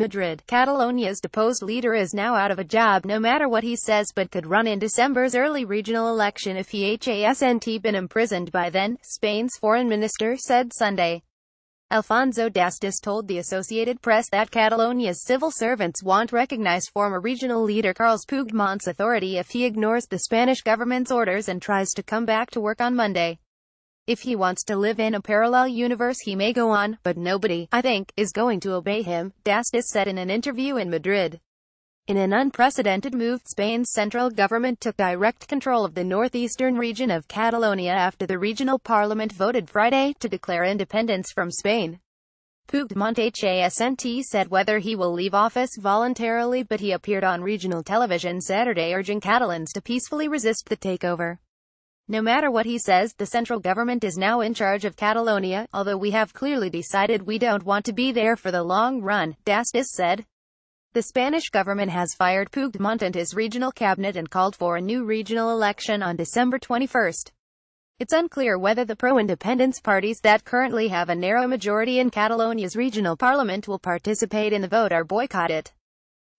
Madrid. Catalonia's deposed leader is now out of a job no matter what he says but could run in December's early regional election if he hasn't been imprisoned by then, Spain's foreign minister said Sunday. Alfonso Dastis told the Associated Press that Catalonia's civil servants won't recognize former regional leader Carles Puigdemont's authority if he ignores the Spanish government's orders and tries to come back to work on Monday. If he wants to live in a parallel universe he may go on, but nobody, I think, is going to obey him, Dastis said in an interview in Madrid. In an unprecedented move, Spain's central government took direct control of the northeastern region of Catalonia after the regional parliament voted Friday to declare independence from Spain. Puigdemont HASNT said whether he will leave office voluntarily but he appeared on regional television Saturday urging Catalans to peacefully resist the takeover. No matter what he says, the central government is now in charge of Catalonia, although we have clearly decided we don't want to be there for the long run, Dastis said. The Spanish government has fired Puigdemont and his regional cabinet and called for a new regional election on December 21. It's unclear whether the pro-independence parties that currently have a narrow majority in Catalonia's regional parliament will participate in the vote or boycott it.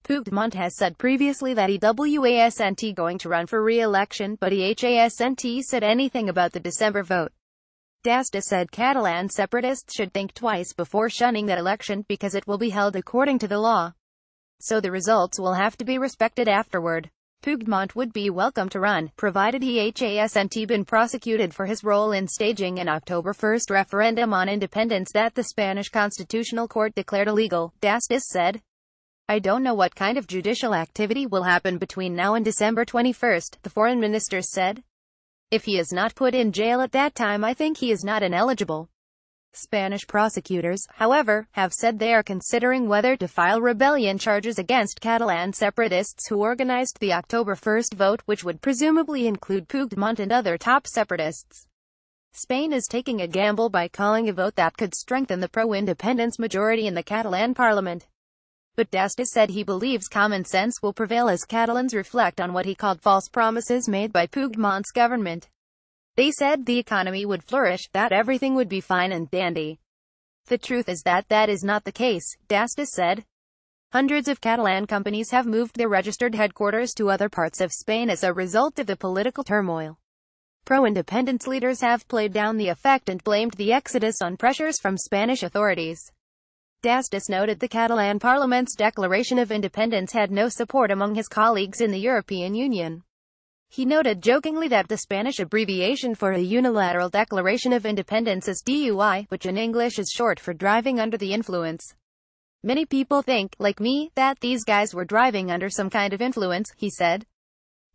Puigdemont has said previously that he wasn't going to run for re-election, but he hasn't said anything about the December vote. Dastis said Catalan separatists should think twice before shunning that election because it will be held according to the law so the results will have to be respected afterward. Puigdemont would be welcome to run, provided he hasn't been prosecuted for his role in staging an October 1 referendum on independence that the Spanish Constitutional Court declared illegal, Dastis said. I don't know what kind of judicial activity will happen between now and December 21, the foreign minister said. If he is not put in jail at that time I think he is not ineligible. Spanish prosecutors, however, have said they are considering whether to file rebellion charges against Catalan separatists who organized the October 1 vote, which would presumably include Puigdemont and other top separatists. Spain is taking a gamble by calling a vote that could strengthen the pro-independence majority in the Catalan parliament. But Dastis said he believes common sense will prevail as Catalans reflect on what he called false promises made by Puigdemont's government. They said the economy would flourish, that everything would be fine and dandy. The truth is that that is not the case, Dastis said. Hundreds of Catalan companies have moved their registered headquarters to other parts of Spain as a result of the political turmoil. Pro-independence leaders have played down the effect and blamed the exodus on pressures from Spanish authorities. Dastis noted the Catalan parliament's declaration of independence had no support among his colleagues in the European Union. He noted jokingly that the Spanish abbreviation for a unilateral declaration of independence is DUI, which in English is short for driving under the influence. Many people think, like me, that these guys were driving under some kind of influence, he said.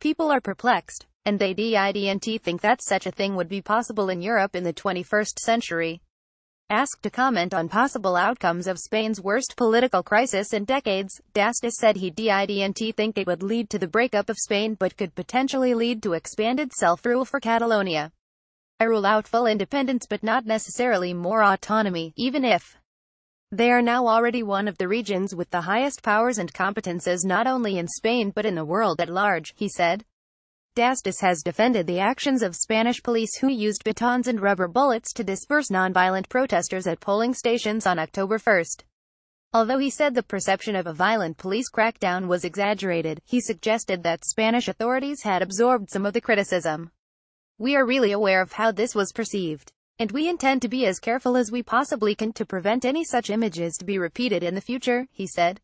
People are perplexed, and they didn't think that such a thing would be possible in Europe in the 21st century. Asked to comment on possible outcomes of Spain's worst political crisis in decades, Dastis said he didn't think it would lead to the breakup of Spain but could potentially lead to expanded self-rule for Catalonia. I rule out full independence but not necessarily more autonomy, even if they are now already one of the regions with the highest powers and competences not only in Spain but in the world at large, he said. Dastis has defended the actions of Spanish police who used batons and rubber bullets to disperse nonviolent protesters at polling stations on October 1. Although he said the perception of a violent police crackdown was exaggerated, he suggested that Spanish authorities had absorbed some of the criticism. We are really aware of how this was perceived. And we intend to be as careful as we possibly can to prevent any such images to be repeated in the future, he said.